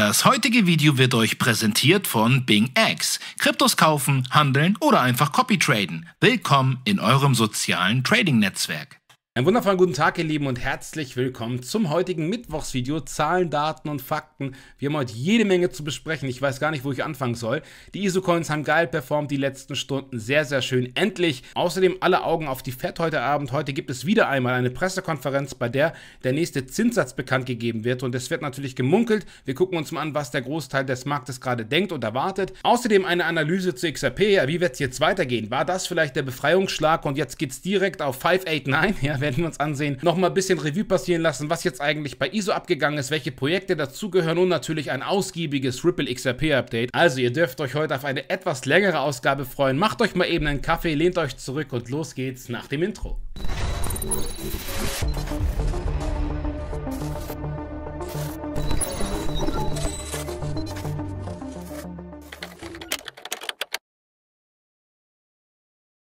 Das heutige Video wird euch präsentiert von BingX. Kryptos kaufen, handeln oder einfach Copy traden. Willkommen in eurem sozialen Trading-Netzwerk. Einen wundervollen guten Tag, ihr Lieben, und herzlich willkommen zum heutigen Mittwochsvideo. Zahlen, Daten und Fakten. Wir haben heute jede Menge zu besprechen. Ich weiß gar nicht, wo ich anfangen soll. Die ISO-Coins haben geil performt die letzten Stunden. Sehr, sehr schön. Endlich. Außerdem alle Augen auf die FED heute Abend. Heute gibt es wieder einmal eine Pressekonferenz, bei der der nächste Zinssatz bekannt gegeben wird. Und es wird natürlich gemunkelt. Wir gucken uns mal an, was der Großteil des Marktes gerade denkt und erwartet. Außerdem eine Analyse zu XRP. Ja, wie wird es jetzt weitergehen? War das vielleicht der Befreiungsschlag und jetzt geht es direkt auf 589? Ja, werden wir uns ansehen, nochmal ein bisschen Revue passieren lassen, was jetzt eigentlich bei ISO abgegangen ist, welche Projekte dazugehören und natürlich ein ausgiebiges Ripple XRP Update. Also ihr dürft euch heute auf eine etwas längere Ausgabe freuen. Macht euch mal eben einen Kaffee, lehnt euch zurück und los geht's nach dem Intro.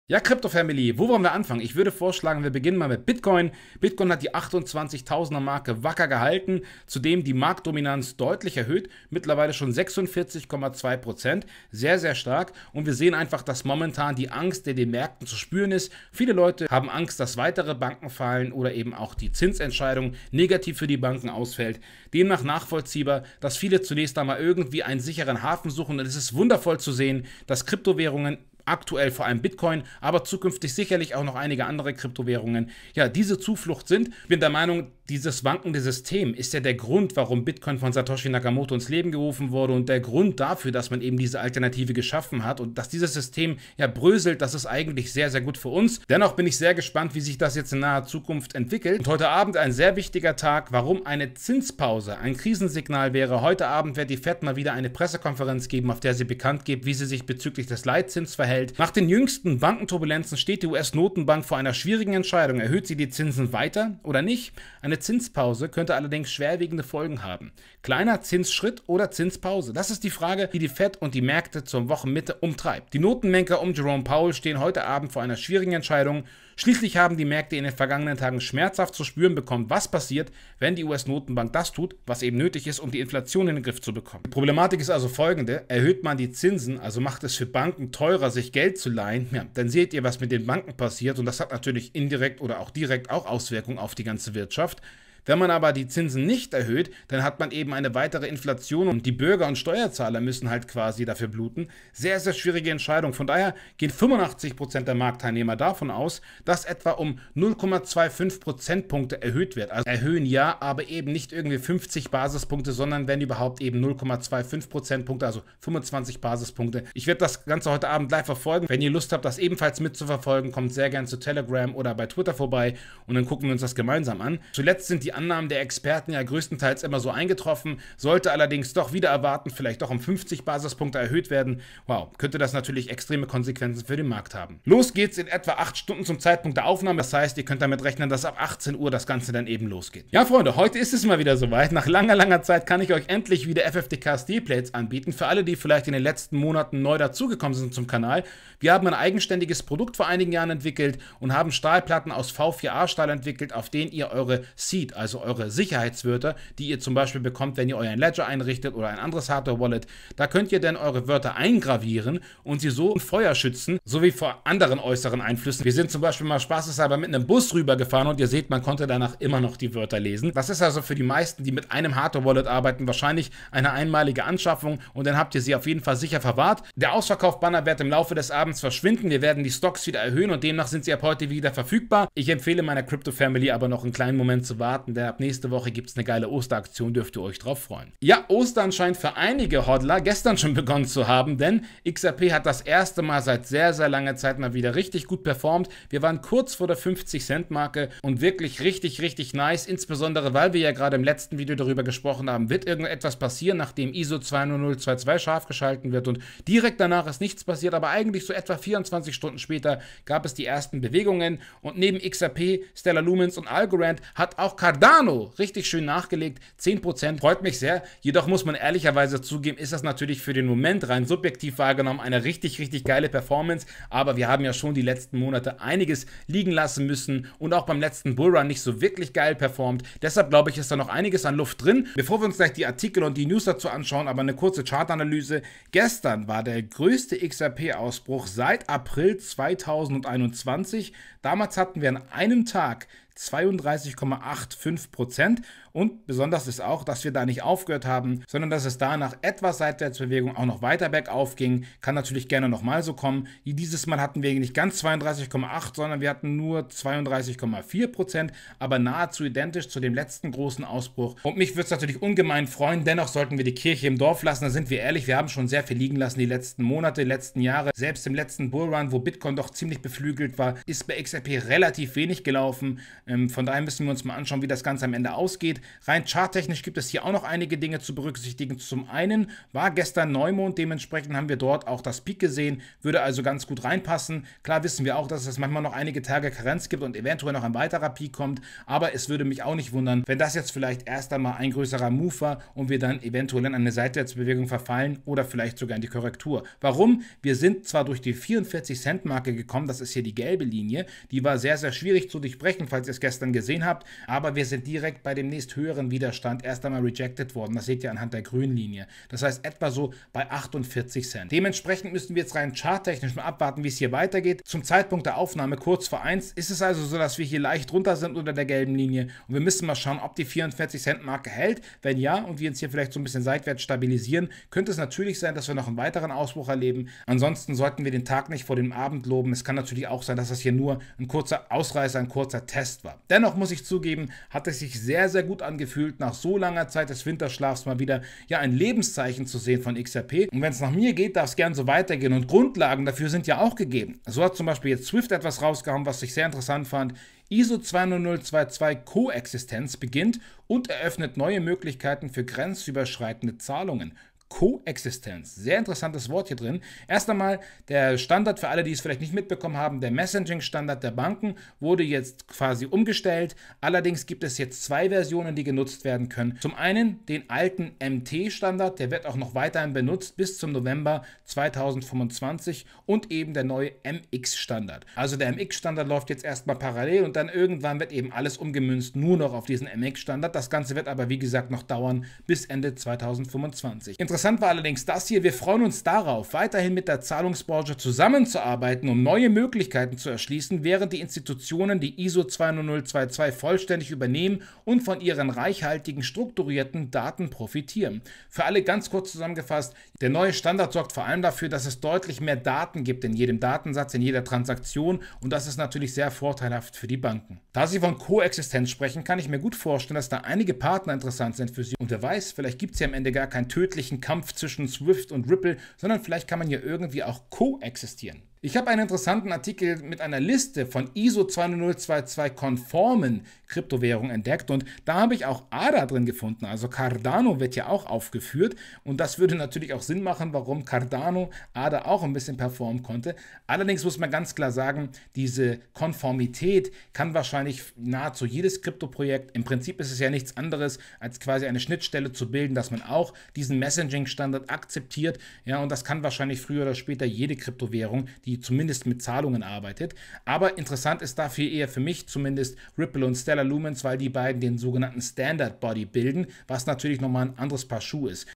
Ja, Crypto Family, wo wollen wir anfangen? Ich würde vorschlagen, wir beginnen mal mit Bitcoin. Bitcoin hat die 28.000er Marke wacker gehalten, zudem die Marktdominanz deutlich erhöht, mittlerweile schon 46,2%, sehr, sehr stark. Und wir sehen einfach, dass momentan die Angst der den Märkten zu spüren ist. Viele Leute haben Angst, dass weitere Banken fallen oder eben auch die Zinsentscheidung negativ für die Banken ausfällt. Demnach nachvollziehbar, dass viele zunächst einmal irgendwie einen sicheren Hafen suchen. Und es ist wundervoll zu sehen, dass Kryptowährungen aktuell vor allem Bitcoin, aber zukünftig sicherlich auch noch einige andere Kryptowährungen, ja, diese Zuflucht sind. Ich bin der Meinung, dieses wankende System ist ja der Grund, warum Bitcoin von Satoshi Nakamoto ins Leben gerufen wurde und der Grund dafür, dass man eben diese Alternative geschaffen hat und dass dieses System ja bröselt, das ist eigentlich sehr, sehr gut für uns. Dennoch bin ich sehr gespannt, wie sich das jetzt in naher Zukunft entwickelt. Und heute Abend ein sehr wichtiger Tag, warum eine Zinspause ein Krisensignal wäre. Heute Abend wird die FED mal wieder eine Pressekonferenz geben, auf der sie bekannt gibt, wie sie sich bezüglich des Leitzins verhält. Nach den jüngsten Bankenturbulenzen steht die US-Notenbank vor einer schwierigen Entscheidung. Erhöht sie die Zinsen weiter oder nicht? Eine eine Zinspause könnte allerdings schwerwiegende Folgen haben. Kleiner Zinsschritt oder Zinspause? Das ist die Frage, die die Fed und die Märkte zur Wochenmitte umtreibt. Die Notenmenker um Jerome Powell stehen heute Abend vor einer schwierigen Entscheidung. Schließlich haben die Märkte in den vergangenen Tagen schmerzhaft zu spüren bekommen, was passiert, wenn die US-Notenbank das tut, was eben nötig ist, um die Inflation in den Griff zu bekommen. Die Problematik ist also folgende: Erhöht man die Zinsen, also macht es für Banken teurer, sich Geld zu leihen, ja, dann seht ihr, was mit den Banken passiert und das hat natürlich indirekt oder auch direkt auch Auswirkungen auf die ganze Wirtschaft. Wenn man aber die Zinsen nicht erhöht, dann hat man eben eine weitere Inflation und die Bürger und Steuerzahler müssen halt quasi dafür bluten. Sehr, sehr schwierige Entscheidung. Von daher gehen 85% der Marktteilnehmer davon aus, dass etwa um 0,25 Prozentpunkte erhöht wird. Also erhöhen ja, aber eben nicht irgendwie 50 Basispunkte, sondern wenn überhaupt eben 0,25 Prozentpunkte, also 25 Basispunkte. Ich werde das Ganze heute Abend live verfolgen. Wenn ihr Lust habt, das ebenfalls mitzuverfolgen, kommt sehr gerne zu Telegram oder bei Twitter vorbei und dann gucken wir uns das gemeinsam an. Zuletzt sind die Annahmen der Experten ja größtenteils immer so eingetroffen, sollte allerdings doch wieder erwarten, vielleicht doch um 50 Basispunkte erhöht werden. Wow, könnte das natürlich extreme Konsequenzen für den Markt haben. Los geht's in etwa 8 Stunden zum Zeitpunkt der Aufnahme. Das heißt, ihr könnt damit rechnen, dass ab 18 Uhr das Ganze dann eben losgeht. Ja, Freunde, heute ist es mal wieder soweit. Nach langer, langer Zeit kann ich euch endlich wieder FFTK Steel Plates anbieten. Für alle, die vielleicht in den letzten Monaten neu dazugekommen sind zum Kanal. Wir haben ein eigenständiges Produkt vor einigen Jahren entwickelt und haben Stahlplatten aus V4A-Stahl entwickelt, auf denen ihr eure Seed, also also eure Sicherheitswörter, die ihr zum Beispiel bekommt, wenn ihr euren Ledger einrichtet oder ein anderes Hardware-Wallet. Da könnt ihr dann eure Wörter eingravieren und sie so im Feuer schützen, sowie vor anderen äußeren Einflüssen. Wir sind zum Beispiel mal spaßeshalber mit einem Bus rübergefahren und ihr seht, man konnte danach immer noch die Wörter lesen. Das ist also für die meisten, die mit einem Hardware-Wallet arbeiten, wahrscheinlich eine einmalige Anschaffung und dann habt ihr sie auf jeden Fall sicher verwahrt. Der Ausverkauf-Banner wird im Laufe des Abends verschwinden. Wir werden die Stocks wieder erhöhen und demnach sind sie ab heute wieder verfügbar. Ich empfehle meiner Crypto-Family aber noch einen kleinen Moment zu warten, denn ab nächste Woche gibt es eine geile Osteraktion, dürft ihr euch drauf freuen. Ja, Ostern scheint für einige Hodler gestern schon begonnen zu haben, denn XRP hat das erste Mal seit sehr, sehr langer Zeit mal wieder richtig gut performt. Wir waren kurz vor der 50-Cent-Marke und wirklich richtig, richtig nice, insbesondere weil wir ja gerade im letzten Video darüber gesprochen haben, wird irgendetwas passieren, nachdem ISO 20022 scharf geschalten wird und direkt danach ist nichts passiert, aber eigentlich so etwa 24 Stunden später gab es die ersten Bewegungen und neben XRP, Stellar Lumens und Algorand hat auch Card Cardano, richtig schön nachgelegt, 10%, freut mich sehr. Jedoch muss man ehrlicherweise zugeben, ist das natürlich für den Moment rein subjektiv wahrgenommen eine richtig, richtig geile Performance. Aber wir haben ja schon die letzten Monate einiges liegen lassen müssen und auch beim letzten Bullrun nicht so wirklich geil performt. Deshalb glaube ich, ist da noch einiges an Luft drin. Bevor wir uns gleich die Artikel und die News dazu anschauen, aber eine kurze Chartanalyse. Gestern war der größte XRP-Ausbruch seit April 2021. Damals hatten wir an einem Tag 32,85 Prozent. Und besonders ist auch, dass wir da nicht aufgehört haben, sondern dass es da nach etwas Seitwärtsbewegung auch noch weiter bergauf ging. Kann natürlich gerne nochmal so kommen. Dieses Mal hatten wir nicht ganz 32,8, sondern wir hatten nur 32,4 Prozent, aber nahezu identisch zu dem letzten großen Ausbruch. Und mich würde es natürlich ungemein freuen. Dennoch sollten wir die Kirche im Dorf lassen. Da sind wir ehrlich, wir haben schon sehr viel liegen lassen die letzten Monate, die letzten Jahre. Selbst im letzten Bullrun, wo Bitcoin doch ziemlich beflügelt war, ist bei XRP relativ wenig gelaufen. Ähm, von daher müssen wir uns mal anschauen, wie das Ganze am Ende ausgeht. Rein charttechnisch gibt es hier auch noch einige Dinge zu berücksichtigen. Zum einen war gestern Neumond, dementsprechend haben wir dort auch das Peak gesehen, würde also ganz gut reinpassen. Klar wissen wir auch, dass es manchmal noch einige Tage Karenz gibt und eventuell noch ein weiterer Peak kommt, aber es würde mich auch nicht wundern, wenn das jetzt vielleicht erst einmal ein größerer Move war und wir dann eventuell in eine Seitwärtsbewegung verfallen oder vielleicht sogar in die Korrektur. Warum? Wir sind zwar durch die 44 Cent Marke gekommen, das ist hier die gelbe Linie, die war sehr, sehr schwierig zu durchbrechen, falls ihr es gestern gesehen habt, aber wir sind direkt bei dem nächst höheren Widerstand erst einmal rejected worden. Das seht ihr anhand der grünen Linie. Das heißt etwa so bei 48 Cent. Dementsprechend müssen wir jetzt rein charttechnisch mal abwarten, wie es hier weitergeht. Zum Zeitpunkt der Aufnahme kurz vor 1 ist es also so, dass wir hier leicht runter sind unter der gelben Linie und wir müssen mal schauen, ob die 44 Cent Marke hält. Wenn ja und wir uns hier vielleicht so ein bisschen seitwärts stabilisieren, könnte es natürlich sein, dass wir noch einen weiteren Ausbruch erleben. Ansonsten sollten wir den Tag nicht vor dem Abend loben. Es kann natürlich auch sein, dass das hier nur ein kurzer Ausreißer, ein kurzer Test war. Dennoch muss ich zugeben, hat es sich sehr, sehr gut angefühlt, nach so langer Zeit des Winterschlafs mal wieder ja ein Lebenszeichen zu sehen von XRP. Und wenn es nach mir geht, darf es gern so weitergehen. Und Grundlagen dafür sind ja auch gegeben. So hat zum Beispiel jetzt Swift etwas rausgehauen, was ich sehr interessant fand. ISO 20022 Koexistenz beginnt und eröffnet neue Möglichkeiten für grenzüberschreitende Zahlungen. Koexistenz. Sehr interessantes Wort hier drin. Erst einmal der Standard für alle, die es vielleicht nicht mitbekommen haben, der Messaging-Standard der Banken wurde jetzt quasi umgestellt. Allerdings gibt es jetzt zwei Versionen, die genutzt werden können. Zum einen den alten MT-Standard, der wird auch noch weiterhin benutzt bis zum November 2025 und eben der neue MX-Standard. Also der MX-Standard läuft jetzt erstmal parallel und dann irgendwann wird eben alles umgemünzt nur noch auf diesen MX-Standard. Das Ganze wird aber wie gesagt noch dauern bis Ende 2025. Interessant Interessant war allerdings das hier. Wir freuen uns darauf, weiterhin mit der Zahlungsbranche zusammenzuarbeiten, um neue Möglichkeiten zu erschließen, während die Institutionen die ISO 20022 vollständig übernehmen und von ihren reichhaltigen strukturierten Daten profitieren. Für alle ganz kurz zusammengefasst, der neue Standard sorgt vor allem dafür, dass es deutlich mehr Daten gibt in jedem Datensatz, in jeder Transaktion und das ist natürlich sehr vorteilhaft für die Banken. Da Sie von Koexistenz sprechen, kann ich mir gut vorstellen, dass da einige Partner interessant sind für Sie und wer weiß, vielleicht gibt es ja am Ende gar keinen tödlichen Kampf zwischen Swift und Ripple, sondern vielleicht kann man ja irgendwie auch koexistieren. Ich habe einen interessanten Artikel mit einer Liste von ISO 20022 konformen Kryptowährungen entdeckt und da habe ich auch ADA drin gefunden. Also Cardano wird ja auch aufgeführt und das würde natürlich auch Sinn machen, warum Cardano ADA auch ein bisschen performen konnte. Allerdings muss man ganz klar sagen, diese Konformität kann wahrscheinlich nahezu jedes Kryptoprojekt, im Prinzip ist es ja nichts anderes, als quasi eine Schnittstelle zu bilden, dass man auch diesen Messaging-Standard akzeptiert. Ja, und das kann wahrscheinlich früher oder später jede Kryptowährung, die zumindest mit Zahlungen arbeitet. Aber interessant ist dafür eher für mich zumindest Ripple und Stellar Lumens, weil die beiden den sogenannten Standard Body bilden, was natürlich nochmal ein anderes Paar Schuhe ist.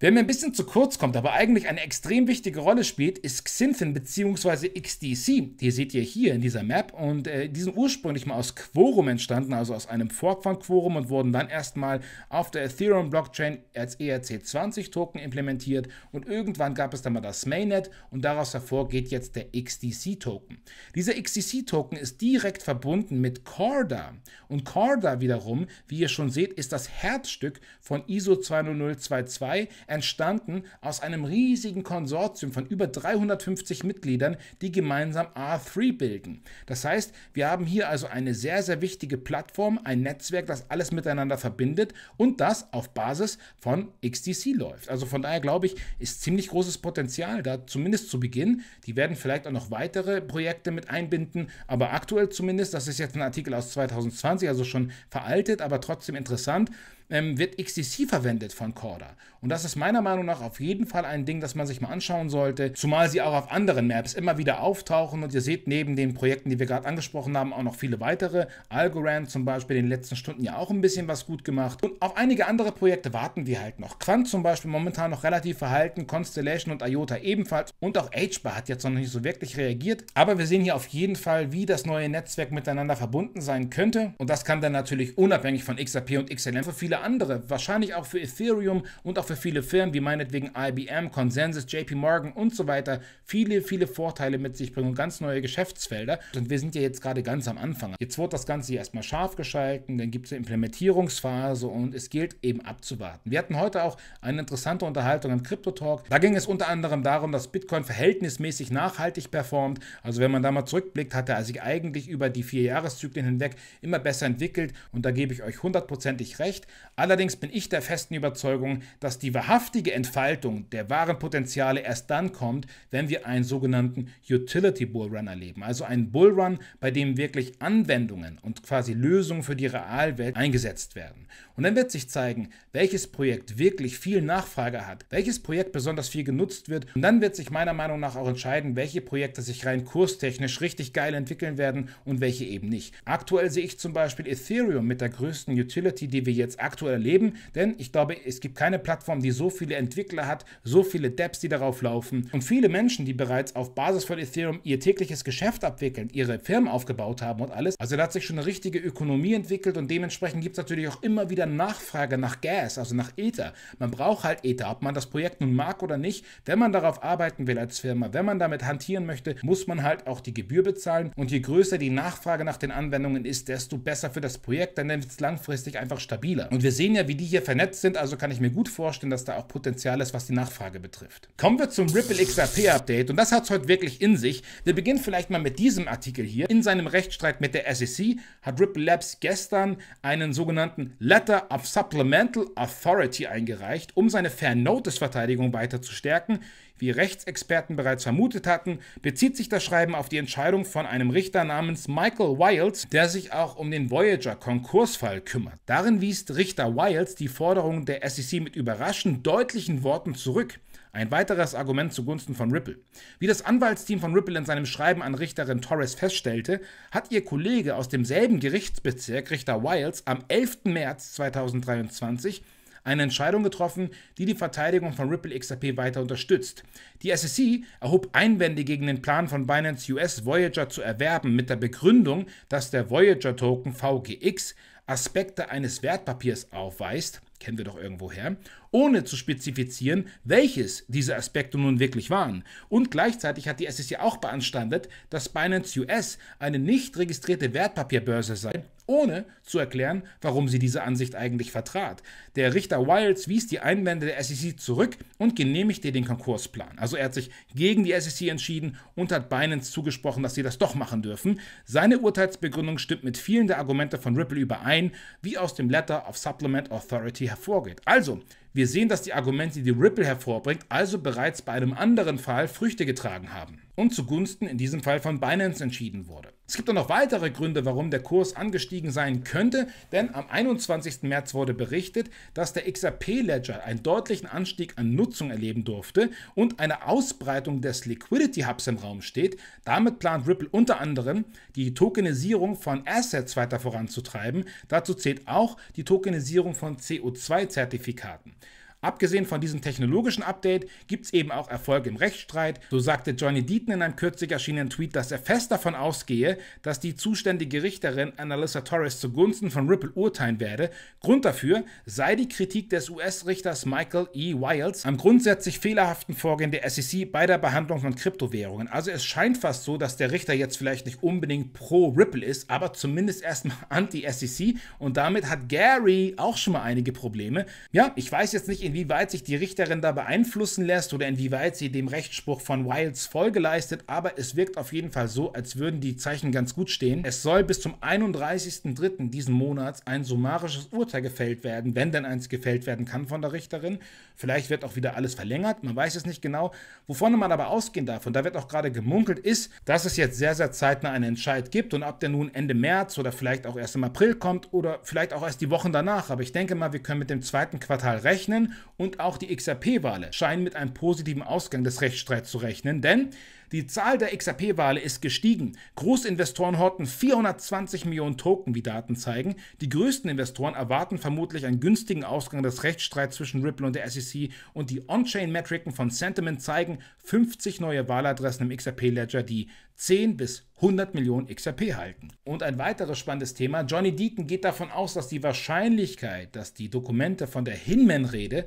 Wer mir ein bisschen zu kurz kommt, aber eigentlich eine extrem wichtige Rolle spielt, ist Xinfin bzw. XDC. Die seht ihr hier in dieser Map und äh, die sind ursprünglich mal aus Quorum entstanden, also aus einem Fork von Quorum und wurden dann erstmal auf der Ethereum Blockchain als ERC20 Token implementiert und irgendwann gab es dann mal das Mainnet und daraus hervor geht jetzt der XDC Token. Dieser XDC Token ist direkt verbunden mit Corda und Corda wiederum, wie ihr schon seht, ist das Herzstück von ISO 20022 entstanden aus einem riesigen Konsortium von über 350 Mitgliedern, die gemeinsam R3 bilden. Das heißt, wir haben hier also eine sehr, sehr wichtige Plattform, ein Netzwerk, das alles miteinander verbindet und das auf Basis von XDC läuft. Also von daher glaube ich, ist ziemlich großes Potenzial da, zumindest zu Beginn. Die werden vielleicht auch noch weitere Projekte mit einbinden, aber aktuell zumindest, das ist jetzt ein Artikel aus 2020, also schon veraltet, aber trotzdem interessant ähm, wird XDC verwendet von Corda. Und das ist meiner Meinung nach auf jeden Fall ein Ding, das man sich mal anschauen sollte, zumal sie auch auf anderen Maps immer wieder auftauchen und ihr seht neben den Projekten, die wir gerade angesprochen haben, auch noch viele weitere. Algorand zum Beispiel in den letzten Stunden ja auch ein bisschen was gut gemacht. Und auf einige andere Projekte warten wir halt noch. Quant zum Beispiel momentan noch relativ verhalten, Constellation und IOTA ebenfalls und auch HBAR hat jetzt noch nicht so wirklich reagiert. Aber wir sehen hier auf jeden Fall, wie das neue Netzwerk miteinander verbunden sein könnte. Und das kann dann natürlich unabhängig von XRP und XLM für viele andere, wahrscheinlich auch für Ethereum und auch für viele Firmen wie meinetwegen IBM, Consensus, JP Morgan und so weiter, viele, viele Vorteile mit sich bringen und ganz neue Geschäftsfelder. Und wir sind ja jetzt gerade ganz am Anfang. Jetzt wird das Ganze erstmal scharf geschalten, dann gibt es eine Implementierungsphase und es gilt eben abzuwarten. Wir hatten heute auch eine interessante Unterhaltung im Crypto Talk. Da ging es unter anderem darum, dass Bitcoin verhältnismäßig nachhaltig performt. Also wenn man da mal zurückblickt, hat er sich eigentlich über die vier Jahreszyklen hinweg immer besser entwickelt und da gebe ich euch hundertprozentig recht. Allerdings bin ich der festen Überzeugung, dass die wahrhaftige Entfaltung der wahren Potenziale erst dann kommt, wenn wir einen sogenannten Utility Bullrun erleben. Also einen Bullrun, bei dem wirklich Anwendungen und quasi Lösungen für die Realwelt eingesetzt werden. Und dann wird sich zeigen, welches Projekt wirklich viel Nachfrage hat, welches Projekt besonders viel genutzt wird. Und dann wird sich meiner Meinung nach auch entscheiden, welche Projekte sich rein kurstechnisch richtig geil entwickeln werden und welche eben nicht. Aktuell sehe ich zum Beispiel Ethereum mit der größten Utility, die wir jetzt aktuell erleben, denn ich glaube, es gibt keine Plattform, die so viele Entwickler hat, so viele Dapps, die darauf laufen und viele Menschen, die bereits auf Basis von Ethereum ihr tägliches Geschäft abwickeln, ihre Firmen aufgebaut haben und alles. Also da hat sich schon eine richtige Ökonomie entwickelt und dementsprechend gibt es natürlich auch immer wieder Nachfrage nach Gas, also nach Ether. Man braucht halt Ether, ob man das Projekt nun mag oder nicht. Wenn man darauf arbeiten will als Firma, wenn man damit hantieren möchte, muss man halt auch die Gebühr bezahlen und je größer die Nachfrage nach den Anwendungen ist, desto besser für das Projekt, dann wird es langfristig einfach stabiler. Und wir sehen ja, wie die hier vernetzt sind, also kann ich mir gut vorstellen, dass da auch Potenzial ist, was die Nachfrage betrifft. Kommen wir zum Ripple XRP Update und das hat es heute wirklich in sich. Wir beginnen vielleicht mal mit diesem Artikel hier. In seinem Rechtsstreit mit der SEC hat Ripple Labs gestern einen sogenannten Letter of Supplemental Authority eingereicht, um seine Fair Notice Verteidigung weiter zu stärken. Wie Rechtsexperten bereits vermutet hatten, bezieht sich das Schreiben auf die Entscheidung von einem Richter namens Michael Wiles, der sich auch um den Voyager-Konkursfall kümmert. Darin wies Richter Wiles die Forderung der SEC mit überraschend deutlichen Worten zurück. Ein weiteres Argument zugunsten von Ripple. Wie das Anwaltsteam von Ripple in seinem Schreiben an Richterin Torres feststellte, hat ihr Kollege aus demselben Gerichtsbezirk, Richter Wiles, am 11. März 2023 eine Entscheidung getroffen, die die Verteidigung von Ripple XRP weiter unterstützt. Die SEC erhob Einwände gegen den Plan von Binance US Voyager zu erwerben mit der Begründung, dass der Voyager Token VGX Aspekte eines Wertpapiers aufweist, kennen wir doch irgendwo her, ohne zu spezifizieren, welches diese Aspekte nun wirklich waren. Und gleichzeitig hat die SEC auch beanstandet, dass Binance US eine nicht registrierte Wertpapierbörse sei, ohne zu erklären, warum sie diese Ansicht eigentlich vertrat. Der Richter Wiles wies die Einwände der SEC zurück und genehmigte den Konkursplan. Also er hat sich gegen die SEC entschieden und hat Binance zugesprochen, dass sie das doch machen dürfen. Seine Urteilsbegründung stimmt mit vielen der Argumente von Ripple überein, wie aus dem Letter of Supplement Authority hervorgeht. Also, wir sehen, dass die Argumente, die Ripple hervorbringt, also bereits bei einem anderen Fall Früchte getragen haben und zugunsten in diesem Fall von Binance entschieden wurde. Es gibt auch noch weitere Gründe, warum der Kurs angestiegen sein könnte, denn am 21. März wurde berichtet, dass der XRP-Ledger einen deutlichen Anstieg an Nutzung erleben durfte und eine Ausbreitung des Liquidity Hubs im Raum steht. Damit plant Ripple unter anderem, die Tokenisierung von Assets weiter voranzutreiben. Dazu zählt auch die Tokenisierung von CO2-Zertifikaten. Abgesehen von diesem technologischen Update gibt es eben auch Erfolg im Rechtsstreit. So sagte Johnny Deaton in einem kürzlich erschienenen Tweet, dass er fest davon ausgehe, dass die zuständige Richterin Annalisa Torres zugunsten von Ripple urteilen werde. Grund dafür sei die Kritik des US-Richters Michael E. Wiles am grundsätzlich fehlerhaften Vorgehen der SEC bei der Behandlung von Kryptowährungen. Also es scheint fast so, dass der Richter jetzt vielleicht nicht unbedingt pro Ripple ist, aber zumindest erstmal anti-SEC und damit hat Gary auch schon mal einige Probleme. Ja, ich weiß jetzt nicht, inwieweit sich die Richterin da beeinflussen lässt oder inwieweit sie dem Rechtsspruch von Wilds Folge leistet, aber es wirkt auf jeden Fall so, als würden die Zeichen ganz gut stehen. Es soll bis zum 31.03. diesen Monats ein summarisches Urteil gefällt werden, wenn denn eins gefällt werden kann von der Richterin. Vielleicht wird auch wieder alles verlängert, man weiß es nicht genau. Wovon man aber ausgehen darf, und da wird auch gerade gemunkelt, ist, dass es jetzt sehr, sehr zeitnah einen Entscheid gibt und ob der nun Ende März oder vielleicht auch erst im April kommt oder vielleicht auch erst die Wochen danach. Aber ich denke mal, wir können mit dem zweiten Quartal rechnen und auch die XRP-Wale scheinen mit einem positiven Ausgang des Rechtsstreits zu rechnen, denn die Zahl der XRP-Wale ist gestiegen. Großinvestoren horten 420 Millionen Token, wie Daten zeigen. Die größten Investoren erwarten vermutlich einen günstigen Ausgang des Rechtsstreits zwischen Ripple und der SEC und die On-Chain-Metriken von Sentiment zeigen 50 neue Wahladressen im XRP-Ledger, die 10 bis 100 Millionen XRP halten. Und ein weiteres spannendes Thema, Johnny Deaton geht davon aus, dass die Wahrscheinlichkeit, dass die Dokumente von der Hinman-Rede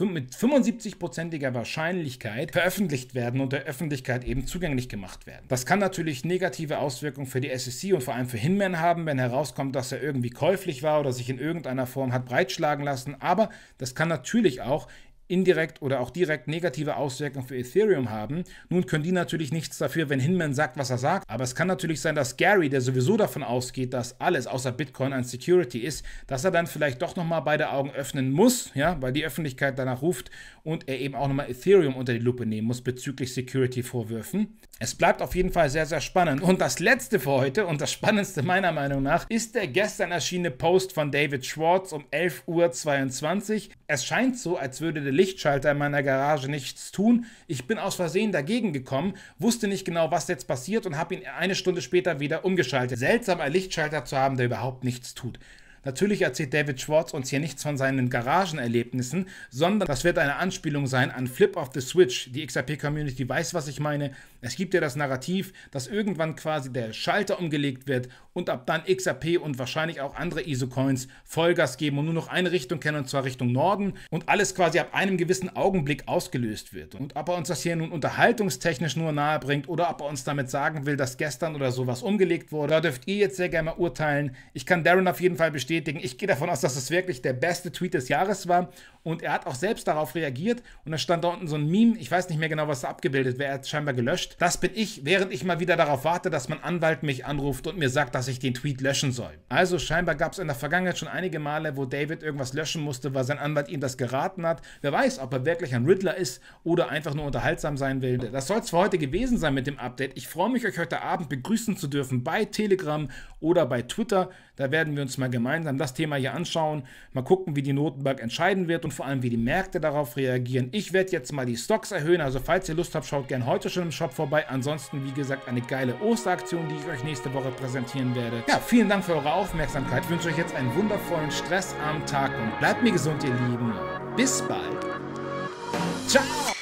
mit 75%iger Wahrscheinlichkeit veröffentlicht werden und der Öffentlichkeit eben zugänglich gemacht werden. Das kann natürlich negative Auswirkungen für die SEC und vor allem für Hinman haben, wenn herauskommt, dass er irgendwie käuflich war oder sich in irgendeiner Form hat breitschlagen lassen. Aber das kann natürlich auch indirekt oder auch direkt negative Auswirkungen für Ethereum haben. Nun können die natürlich nichts dafür, wenn Hinman sagt, was er sagt. Aber es kann natürlich sein, dass Gary, der sowieso davon ausgeht, dass alles außer Bitcoin ein Security ist, dass er dann vielleicht doch nochmal beide Augen öffnen muss, ja, weil die Öffentlichkeit danach ruft und er eben auch nochmal Ethereum unter die Lupe nehmen muss bezüglich Security-Vorwürfen. Es bleibt auf jeden Fall sehr, sehr spannend. Und das letzte für heute und das spannendste meiner Meinung nach ist der gestern erschienene Post von David Schwartz um 11.22 Uhr. Es scheint so, als würde der Lichtschalter in meiner Garage nichts tun. Ich bin aus Versehen dagegen gekommen, wusste nicht genau, was jetzt passiert und habe ihn eine Stunde später wieder umgeschaltet. Seltsam, einen Lichtschalter zu haben, der überhaupt nichts tut. Natürlich erzählt David Schwartz uns hier nichts von seinen Garagenerlebnissen, sondern das wird eine Anspielung sein an Flip of the Switch. Die XRP-Community weiß, was ich meine. Es gibt ja das Narrativ, dass irgendwann quasi der Schalter umgelegt wird und ab dann XRP und wahrscheinlich auch andere ISO-Coins Vollgas geben und nur noch eine Richtung kennen, und zwar Richtung Norden und alles quasi ab einem gewissen Augenblick ausgelöst wird. Und ob er uns das hier nun unterhaltungstechnisch nur nahe bringt oder ob er uns damit sagen will, dass gestern oder sowas umgelegt wurde, da dürft ihr jetzt sehr gerne mal urteilen. Ich kann Darren auf jeden Fall bestätigen, bestätigen. Ich gehe davon aus, dass es wirklich der beste Tweet des Jahres war. Und er hat auch selbst darauf reagiert. Und da stand da unten so ein Meme. Ich weiß nicht mehr genau, was da abgebildet wäre. Er hat scheinbar gelöscht. Das bin ich, während ich mal wieder darauf warte, dass mein Anwalt mich anruft und mir sagt, dass ich den Tweet löschen soll. Also scheinbar gab es in der Vergangenheit schon einige Male, wo David irgendwas löschen musste, weil sein Anwalt ihm das geraten hat. Wer weiß, ob er wirklich ein Riddler ist oder einfach nur unterhaltsam sein will. Das soll es für heute gewesen sein mit dem Update. Ich freue mich, euch heute Abend begrüßen zu dürfen bei Telegram oder bei Twitter. Da werden wir uns mal gemeinsam das Thema hier anschauen, mal gucken, wie die Notenbank entscheiden wird und vor allem, wie die Märkte darauf reagieren. Ich werde jetzt mal die Stocks erhöhen, also falls ihr Lust habt, schaut gerne heute schon im Shop vorbei. Ansonsten, wie gesagt, eine geile Osteraktion, die ich euch nächste Woche präsentieren werde. Ja, vielen Dank für eure Aufmerksamkeit. Ich wünsche euch jetzt einen wundervollen, stressarmen Tag und bleibt mir gesund, ihr Lieben. Bis bald. Ciao!